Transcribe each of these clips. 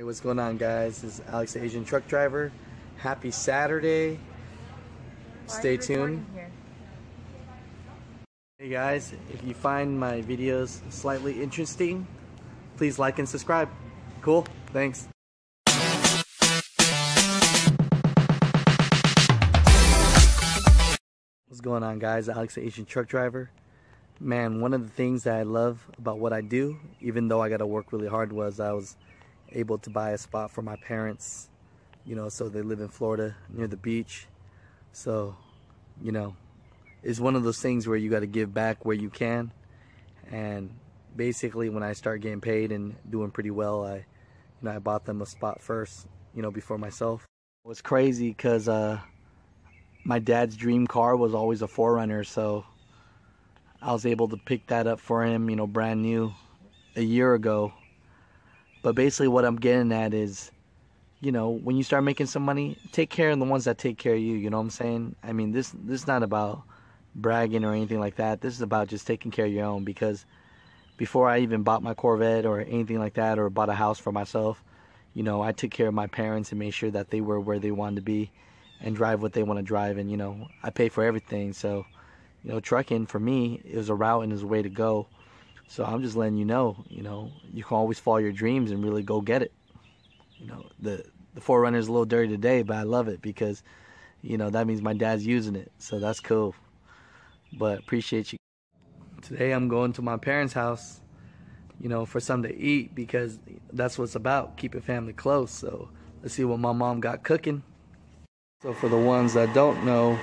Hey, what's going on, guys? This is Alex, the Asian truck driver. Happy Saturday. Stay tuned. Hey, guys, if you find my videos slightly interesting, please like and subscribe. Cool? Thanks. What's going on, guys? Alex, the Asian truck driver. Man, one of the things that I love about what I do, even though I got to work really hard, was I was able to buy a spot for my parents, you know, so they live in Florida near the beach. So, you know, it's one of those things where you got to give back where you can. And basically, when I start getting paid and doing pretty well, I, you know, I bought them a spot first, you know, before myself. It was crazy because uh, my dad's dream car was always a 4Runner, so I was able to pick that up for him, you know, brand new a year ago but basically, what I'm getting at is, you know, when you start making some money, take care of the ones that take care of you. You know what I'm saying? I mean, this this is not about bragging or anything like that. This is about just taking care of your own. Because before I even bought my Corvette or anything like that, or bought a house for myself, you know, I took care of my parents and made sure that they were where they wanted to be, and drive what they want to drive. And you know, I pay for everything. So, you know, trucking for me is a route and is a way to go so I'm just letting you know, you know, you can always follow your dreams and really go get it. You know, the the 4Runner is a little dirty today, but I love it because, you know, that means my dad's using it. So that's cool. But appreciate you. Today I'm going to my parents' house, you know, for something to eat because that's what it's about, keeping family close. So let's see what my mom got cooking. So for the ones that don't know,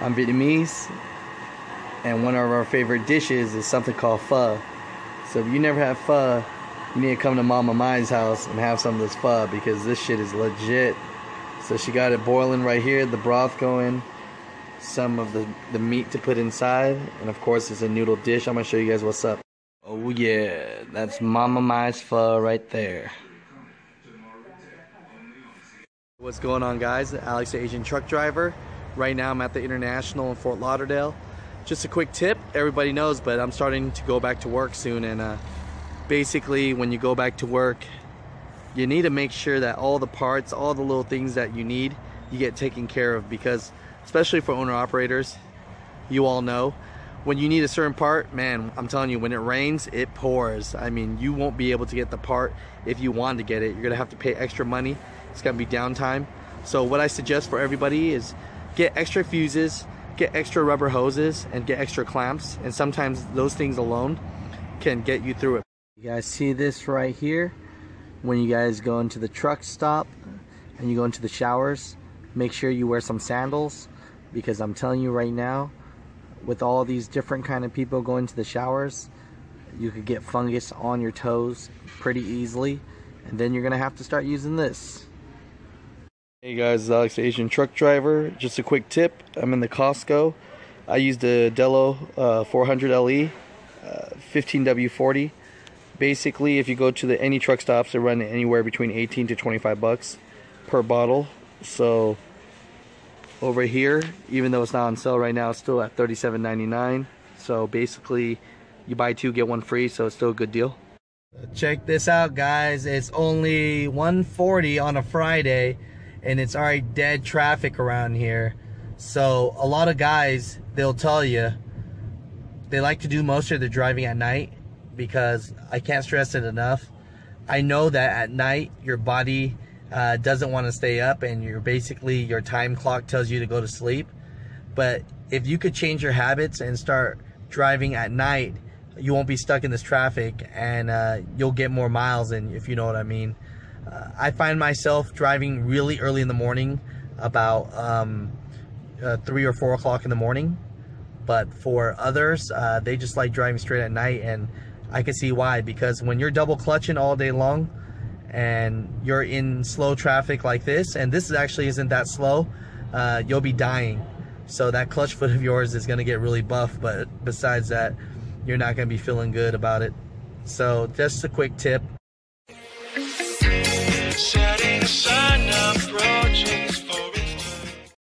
I'm Vietnamese and one of our favorite dishes is something called pho. So if you never have pho, you need to come to Mama Mai's house and have some of this pho because this shit is legit. So she got it boiling right here, the broth going, some of the, the meat to put inside, and of course it's a noodle dish. I'm gonna show you guys what's up. Oh yeah, that's Mama Mai's pho right there. What's going on guys? Alex the Asian truck driver. Right now I'm at the International in Fort Lauderdale just a quick tip everybody knows but i'm starting to go back to work soon and uh, basically when you go back to work you need to make sure that all the parts all the little things that you need you get taken care of because especially for owner operators you all know when you need a certain part man i'm telling you when it rains it pours. I mean you won't be able to get the part if you want to get it. You're gonna have to pay extra money. It's gonna be downtime. So what i suggest for everybody is get extra fuses get extra rubber hoses and get extra clamps and sometimes those things alone can get you through it. You guys see this right here? When you guys go into the truck stop and you go into the showers, make sure you wear some sandals because I'm telling you right now, with all these different kind of people going to the showers, you could get fungus on your toes pretty easily and then you're gonna have to start using this. Hey guys, Alex Asian truck driver. Just a quick tip. I'm in the Costco. I used the Delo uh, 400 LE uh, 15W40. Basically, if you go to the any truck stops, they run anywhere between 18 to 25 bucks per bottle. So over here, even though it's not on sale right now, it's still at 37.99. So basically, you buy two get one free, so it's still a good deal. Check this out, guys. It's only 140 on a Friday and it's already dead traffic around here. So a lot of guys, they'll tell you they like to do most of their driving at night because I can't stress it enough. I know that at night your body uh, doesn't want to stay up and you're basically your time clock tells you to go to sleep. But if you could change your habits and start driving at night, you won't be stuck in this traffic and uh, you'll get more miles in if you know what I mean. Uh, I find myself driving really early in the morning, about um, uh, three or four o'clock in the morning. But for others, uh, they just like driving straight at night, and I can see why. Because when you're double clutching all day long, and you're in slow traffic like this, and this actually isn't that slow, uh, you'll be dying. So that clutch foot of yours is gonna get really buff. But besides that, you're not gonna be feeling good about it. So just a quick tip setting the sun up